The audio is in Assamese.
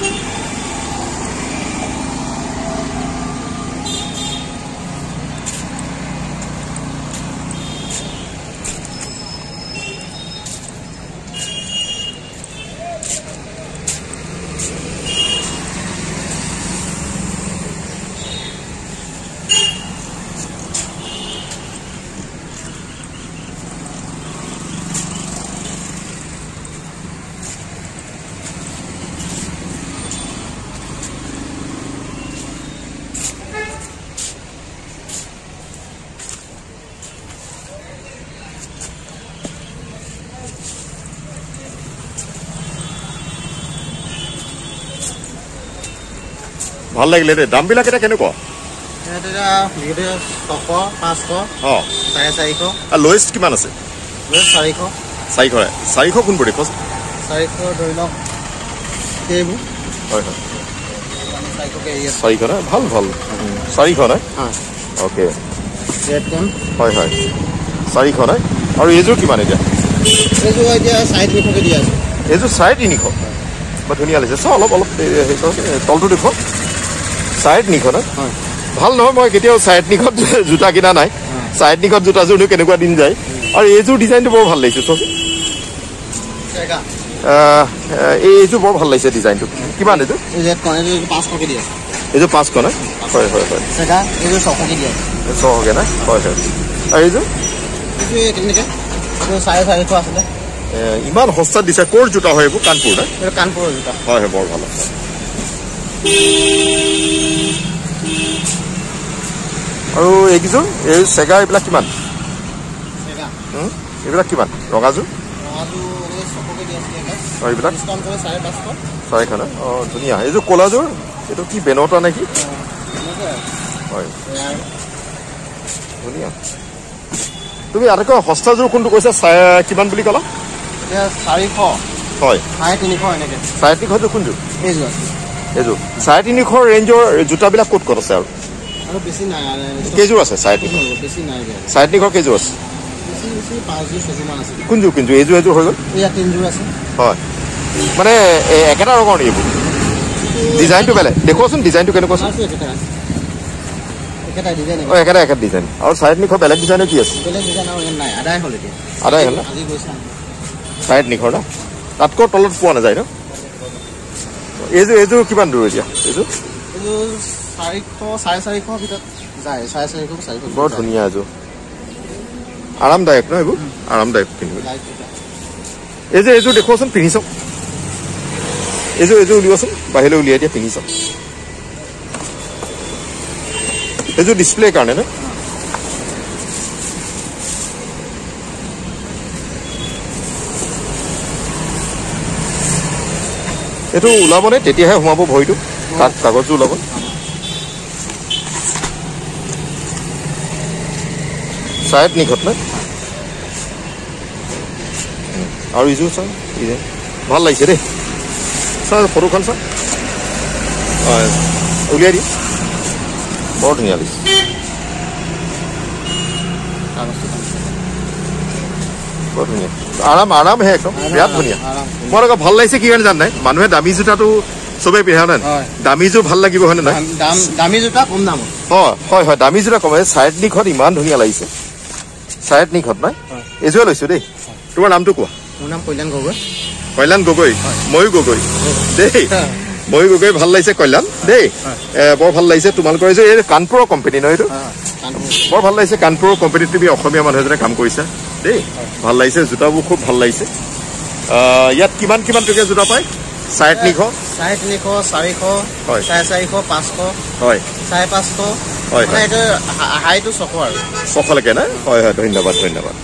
Okay. ভাল লাগিলে দেই। দামবিলাক এতিয়া কেনেকুৱা? কিমান আছে? চাৰিশ। চাৰিশ চাৰিশ ধৰি লওক হয় হয়। চাৰিশ নে? ভাল ভাল। চাৰিশ নে? অ'কে। হয় হয়। চাৰিশ নে? আৰু এইযোৰ কিমান এতিয়া? এইযোৰ চাৰে তিনিশ। বৰ ধুনীয়া লাগিছে। চাওঁ অলপ অলপ তলটো দেখুৱাওক। চাৰে তিনিশ নে হয়। ভাল নহয় মই কেতিয়াও চাৰে তিনিশত জোতা কিনা নাই। চাৰে তিনিশত জোতাযোৰনো কেনেকুৱা দিন যায়। আৰু এইযোৰ ডিজাইনটো বৰ ভাল লাগিছে চোৱাচোন। এই এইযোৰ বৰ ভাল লাগিছে ডিজাইনটো। কিমান এইযোৰ? এই ৰেডকন এইযোৰ পাঁচশ নে? হয় হয় হয়। ছশকৈ দি আছে ছশকৈ নে? হয় হয়। আৰু এইযোৰ? ইমান সস্তাত দিছে। ক'ৰ জোতা হয় এইবোৰ? কাণপুৰ নে? এইটো কাণপুৰৰ জোতা। হয় হয় বৰ ভাল। আৰু এইকেইযোৰ এই চেগা এইবিলাক কিমান? এইবিলাক কিমান? ৰঙাযোৰ? অঁ এইবিলাক? চাৰিশ নে অঁ ধুনীয়া। এইযোৰ ক'লাযোৰ? এইটো কি বেনতা নেকি হয়। ধুনীয়া। তুমি আটাইতকৈ সস্তাযোৰ কোনটো কৈছা? চাৰে কিমান বুলি ক'লা? চাৰিশ। হয়। চাৰে তিনিশ এনেকৈ। চাৰে তিনিশযোৰ কোনযোৰ? এইযোৰ। এইযোৰ। চাৰে তিনিশ ৰেঞ্জৰ জোতাবিলাক ক'ত ক'ত আছে আৰু? আৰু বেছি নাই কেইযোৰ আছে চাৰে তিনিশ। বেছি নাই চাৰে তিনিশ কেইযোৰ আছে? কোনযোৰ কোনযোৰ? এইযোৰ এযোৰ হৈ গ'ল? ইয়াত তিনিযোৰ আছে। হয়। মানে একেটা ৰঙৰ নেকি এইবোৰ? ডিজাইনটো বেলেগ। দেখুৱাচোন ডিজাইনটো কেনেকুৱাচোন আছো? একেটা একেটা। ডিজাইন অঁ একেটা একেটা ডিজাইন আৰু চাৰে তিনিশ বেলেগ ডিজাইনৰ কি আছে? ডিজাইন আদায় হ'ল চাৰে তিনিশ ন? তাতকৈ তলত পোৱা নাযায় ন? এইযোৰ এইযোৰ কিমান দূৰ এতিয়া? এইযোৰ চাৰিশ চাৰে চাৰিশ ভিতৰত যায় চাৰে চাৰিশ চাৰিশ বৰ ধুনীয়া এযোৰ। আৰামদায়ক ন এইবোৰ? আৰামদায়ক এটা। এই যে এইযোৰ দেখুৱাচোন পিন্ধি চাওক এইযোৰ এইযোৰ উলিওৱাচোন বাহিৰলৈ উলিয়াই দিয়া পিন্ধি চাওক এইযোৰ ডিছপ্লেৰ কাৰণে ন? এইটো ওলাবনে? তেতিয়াহে সোমাব ভৰিটো। তাত কাগজটো ওলাব। চাৰে তিনিশত নে আৰু ইযোৰ চাওঁ ডিজাইন ভাল লাগিছে দেই চাওঁ ফটোখন চাওঁ হয় উলিয়াই দিম বৰ ধুনীয়া লাগিছে। বৰ ধুনীয়া আৰাম আৰামহে একদম বিৰাট ধুনীয়া আৰাম। মোৰ আকৌ ভাল লাগিছে কি কাৰণে জান নাই মানুহে দামী জোতাটো চবেই পিন্ধা নাই। দামীযোৰ ভাল লাগিব হয়নে নাই দাম- দাম দামী জোতা কম দামত হয় হয় হয় দামী জোতা কমে চাৰে তিনিশত ইমান ধুনীয়া লাগিছে চাৰে তিনিশত নাই হয়। এইযোৰে লৈছো দেই। তোমাৰ নামটো কোৱা? মোৰ নাম কল্যাণ গগৈ। কল্যাণ গগৈ। ময়ো গগৈ। দেই। ময়ো গগৈ ভাল লাগিছে কল্যাণ। দেই। বৰ ভাল লাগিছে তোমালোকৰ এইযোৰ এই কাণপুৰৰ কোম্পানী ন এইটো? বৰ ভাল লাগিছে কাণপুৰৰ কোম্পানীত তুমি অসমীয়া মানুহ এজনে কাম কৰিছা। দেই। ভাল লাগিছে জোতাবোৰ খুব ভাল লাগিছে। ইয়াত কিমান কিমান টকীয়া জোতা পায়? চাৰে তিনিশ? চাৰে তিনিশ চাৰিশ চাৰে চাৰিশ পাঁচশ হয়। চাৰে পাঁচশ। হয় হাইটো ছশ আৰু। ছশলৈকে নাই হয় হয় ধন্যবাদ ধন্যবাদ।